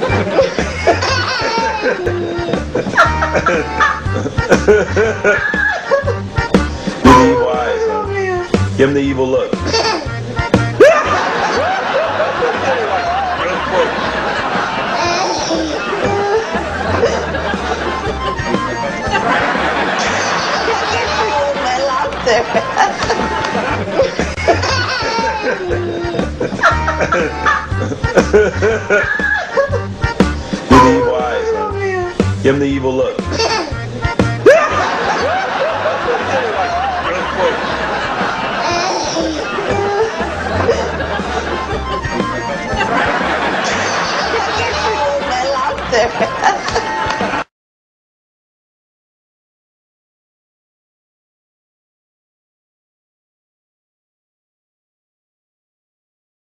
Huh? Give him the evil look. Give him the evil look. My laughter.